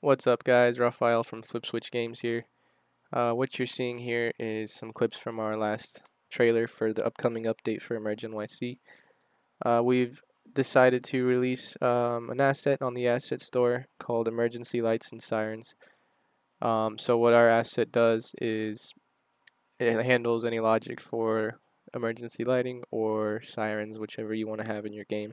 What's up guys, Raphael from Flip Switch Games here. Uh, what you're seeing here is some clips from our last trailer for the upcoming update for Emerge NYC. Uh, we've decided to release um, an asset on the asset store called Emergency Lights and Sirens. Um, so what our asset does is it handles any logic for emergency lighting or sirens, whichever you want to have in your game.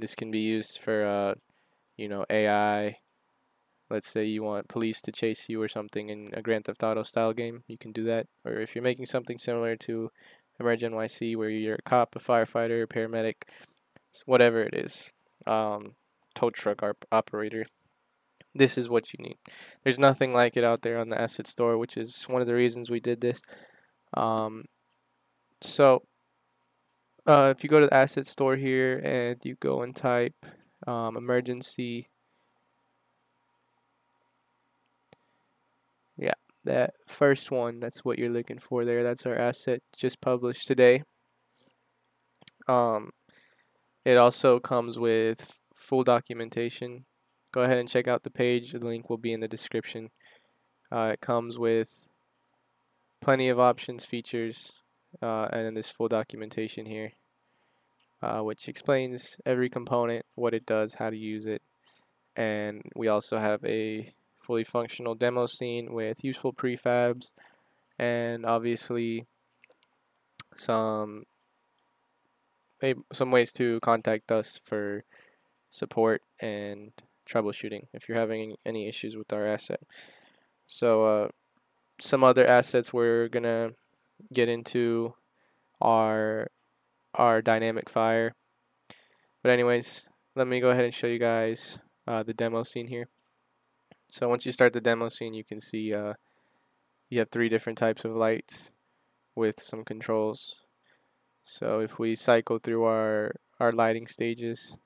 This can be used for, uh, you know, AI. Let's say you want police to chase you or something in a Grand Theft Auto style game, you can do that. Or if you're making something similar to Emerge NYC, where you're a cop, a firefighter, a paramedic, whatever it is, um, tow truck operator, this is what you need. There's nothing like it out there on the asset store, which is one of the reasons we did this. Um, so uh, if you go to the asset store here and you go and type um, emergency yeah that first one that's what you're looking for there that's our asset just published today. Um, it also comes with full documentation. Go ahead and check out the page the link will be in the description. Uh, it comes with plenty of options features uh, and then this full documentation here uh, which explains every component, what it does, how to use it, and we also have a fully functional demo scene with useful prefabs and obviously some some ways to contact us for support and troubleshooting if you're having any issues with our asset. So uh, some other assets we're gonna get into are our dynamic fire. But anyways, let me go ahead and show you guys uh, the demo scene here. So once you start the demo scene, you can see uh, you have three different types of lights with some controls. So if we cycle through our, our lighting stages,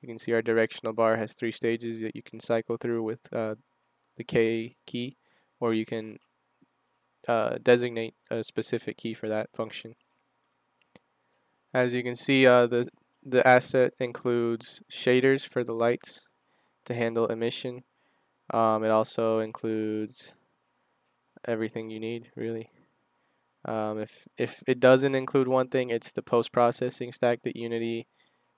you can see our directional bar has three stages that you can cycle through with uh, the K key, or you can uh, designate a specific key for that function. As you can see, uh, the, the asset includes shaders for the lights to handle emission. Um, it also includes everything you need, really. Um, if if it doesn't include one thing, it's the post-processing stack that Unity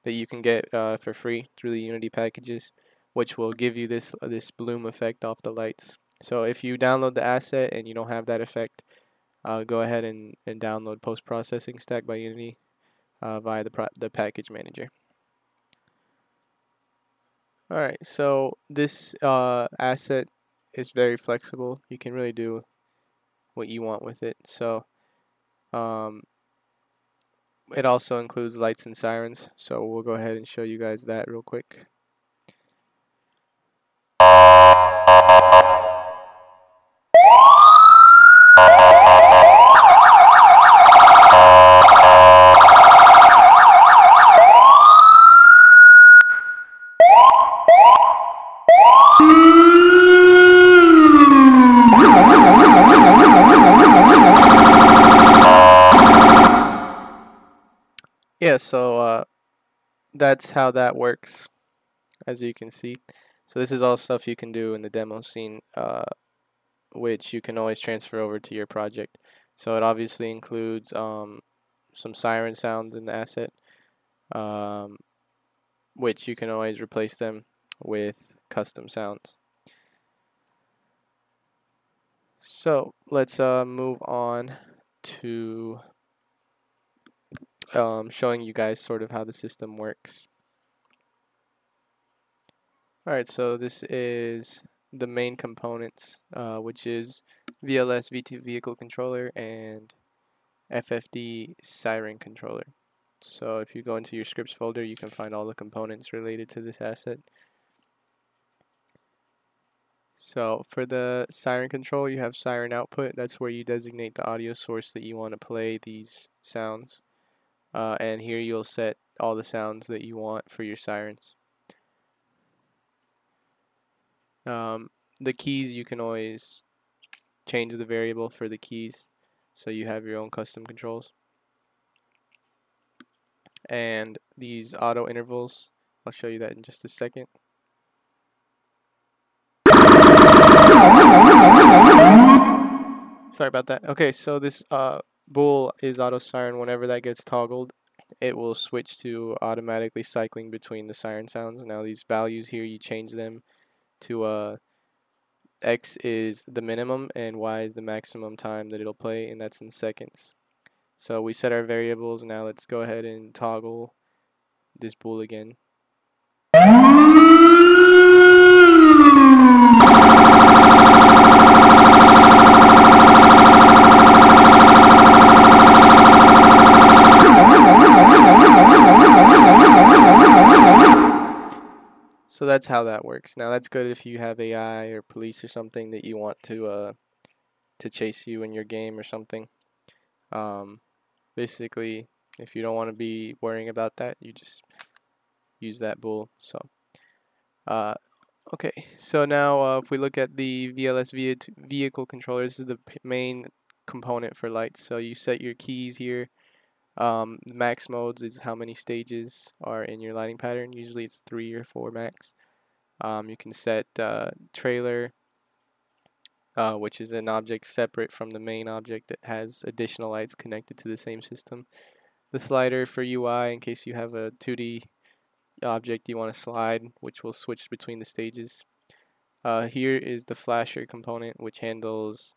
that you can get uh, for free through the Unity packages, which will give you this this bloom effect off the lights. So if you download the asset and you don't have that effect, uh, go ahead and, and download post-processing stack by Unity uh, via the, the package manager. Alright, so this uh, asset is very flexible. You can really do what you want with it. So um, it also includes lights and sirens. So we'll go ahead and show you guys that real quick. Yeah, so uh, that's how that works, as you can see. So this is all stuff you can do in the demo scene, uh, which you can always transfer over to your project. So it obviously includes um, some siren sounds in the asset, um, which you can always replace them with custom sounds. So let's uh, move on to um, showing you guys sort of how the system works. Alright, so this is the main components, uh, which is VLS V2 vehicle controller and FFD siren controller. So if you go into your scripts folder, you can find all the components related to this asset. So for the siren control, you have siren output. That's where you designate the audio source that you want to play these sounds uh, and here you'll set all the sounds that you want for your sirens. Um, the keys you can always change the variable for the keys so you have your own custom controls. And these auto intervals, I'll show you that in just a second. Sorry about that. Okay, so this uh, bool is auto siren. Whenever that gets toggled, it will switch to automatically cycling between the siren sounds. Now these values here, you change them to uh, x is the minimum and y is the maximum time that it'll play, and that's in seconds. So we set our variables. Now let's go ahead and toggle this bool again. That's how that works. Now that's good if you have AI or police or something that you want to uh, to chase you in your game or something. Um, basically, if you don't want to be worrying about that, you just use that bool. So, uh, okay. So now uh, if we look at the VLS vehicle controller, this is the main component for lights. So you set your keys here. Um, max modes is how many stages are in your lighting pattern. Usually it's three or four max. Um, you can set uh, trailer, uh, which is an object separate from the main object that has additional lights connected to the same system. The slider for UI in case you have a 2D object you want to slide, which will switch between the stages. Uh, here is the flasher component, which handles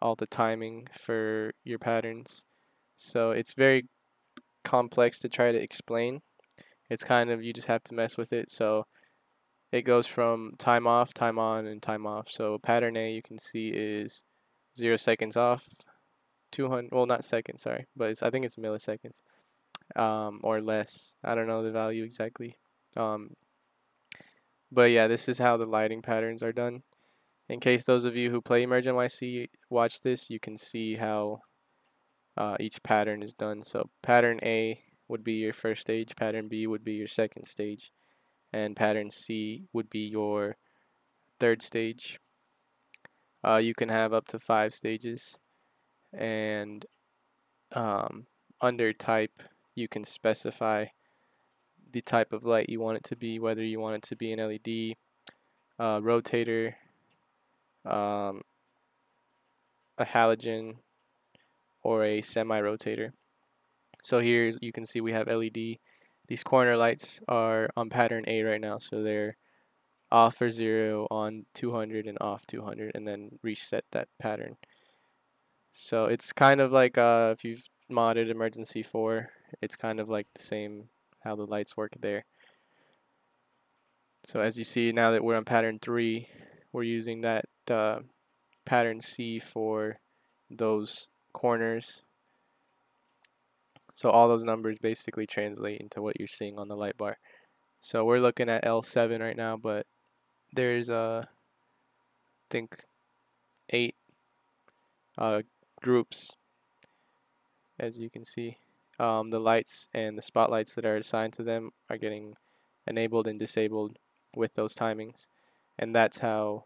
all the timing for your patterns. So it's very complex to try to explain. It's kind of, you just have to mess with it. So it goes from time off, time on, and time off. So pattern A you can see is 0 seconds off, 200, well not seconds, sorry, but I think it's milliseconds um, or less. I don't know the value exactly. Um, but yeah, this is how the lighting patterns are done. In case those of you who play Emerge NYC watch this, you can see how uh, each pattern is done. So pattern A would be your first stage, pattern B would be your second stage, and pattern C would be your third stage. Uh, you can have up to five stages, and um, under type, you can specify the type of light you want it to be, whether you want it to be an LED, uh, rotator, um, a halogen, or a semi-rotator. So here you can see we have LED. These corner lights are on pattern A right now, so they're off for 0, on 200, and off 200, and then reset that pattern. So it's kind of like uh, if you've modded Emergency 4, it's kind of like the same how the lights work there. So as you see now that we're on pattern 3, we're using that uh, pattern C for those corners. So all those numbers basically translate into what you're seeing on the light bar. So we're looking at L7 right now, but there's uh, I think eight uh, groups as you can see. Um, the lights and the spotlights that are assigned to them are getting enabled and disabled with those timings and that's how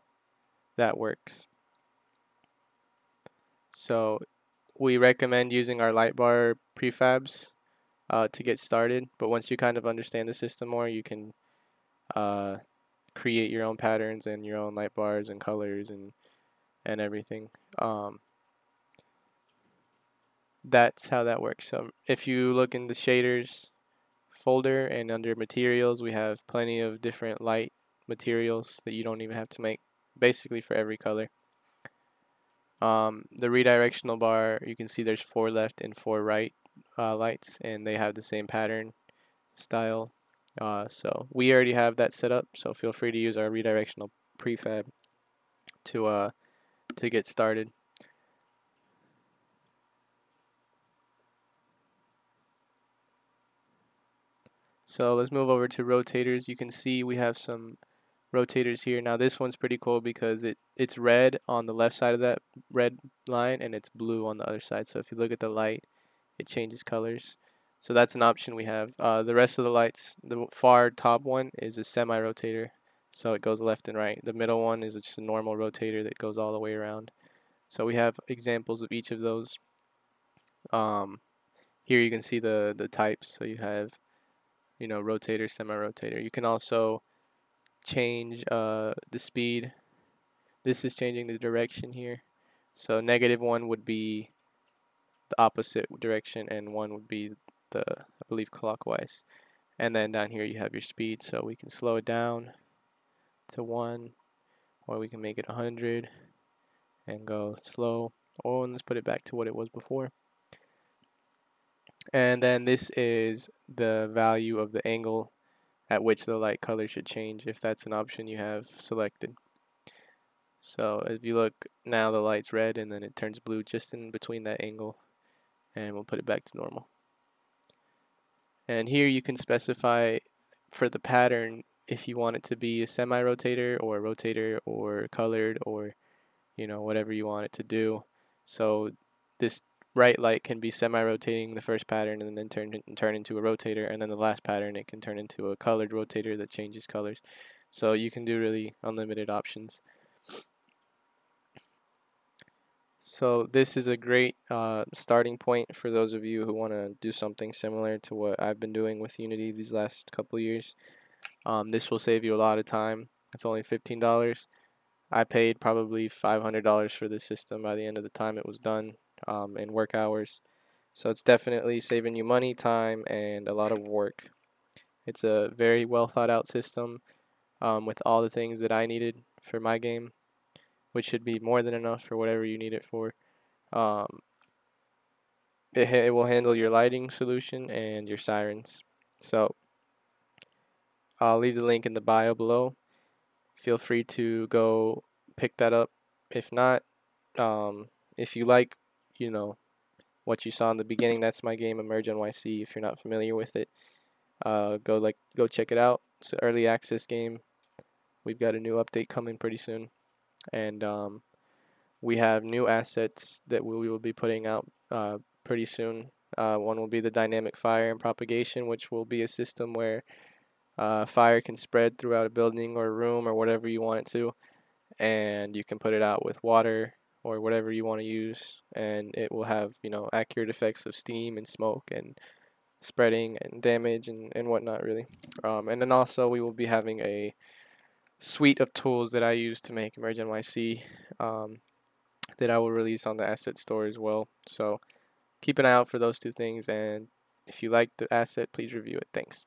that works. So we recommend using our light bar prefabs uh, to get started. But once you kind of understand the system more, you can uh, create your own patterns and your own light bars and colors and and everything. Um, that's how that works. So if you look in the shaders folder and under materials, we have plenty of different light materials that you don't even have to make basically for every color. Um, the redirectional bar, you can see there's four left and four right uh, lights, and they have the same pattern style. Uh, so we already have that set up, so feel free to use our redirectional prefab to uh, to get started. So let's move over to rotators. You can see we have some rotators here. Now this one's pretty cool because it it's red on the left side of that red line and it's blue on the other side. So if you look at the light, it changes colors. So that's an option we have. Uh, the rest of the lights, the far top one is a semi-rotator, so it goes left and right. The middle one is just a normal rotator that goes all the way around. So we have examples of each of those. Um, here you can see the the types. So you have, you know, rotator, semi-rotator. You can also change uh, the speed this is changing the direction here. So negative one would be the opposite direction and one would be the, I believe, clockwise. And then down here you have your speed, so we can slow it down to one, or we can make it 100 and go slow. Oh, and let's put it back to what it was before. And then this is the value of the angle at which the light color should change if that's an option you have selected. So if you look now the light's red and then it turns blue just in between that angle and we'll put it back to normal. And here you can specify for the pattern if you want it to be a semi-rotator or a rotator or colored or you know whatever you want it to do. So this right light can be semi-rotating the first pattern and then turn turn into a rotator and then the last pattern it can turn into a colored rotator that changes colors. So you can do really unlimited options. So this is a great uh, starting point for those of you who want to do something similar to what I've been doing with Unity these last couple years. Um, this will save you a lot of time. It's only $15. I paid probably $500 for this system by the end of the time it was done um, in work hours. So it's definitely saving you money, time, and a lot of work. It's a very well thought out system um, with all the things that I needed for my game which should be more than enough for whatever you need it for. Um, it, it will handle your lighting solution and your sirens. So I'll leave the link in the bio below. Feel free to go pick that up. If not, um, if you like, you know, what you saw in the beginning, that's my game, Emerge NYC. If you're not familiar with it, uh, go like go check it out. It's an early access game. We've got a new update coming pretty soon and um, we have new assets that we will be putting out uh, pretty soon. Uh, one will be the dynamic fire and propagation, which will be a system where uh, fire can spread throughout a building or a room or whatever you want it to, and you can put it out with water or whatever you want to use, and it will have you know accurate effects of steam and smoke and spreading and damage and, and whatnot really. Um, and then also we will be having a suite of tools that I use to make Emerge NYC um, that I will release on the asset store as well. So keep an eye out for those two things. And if you like the asset, please review it. Thanks.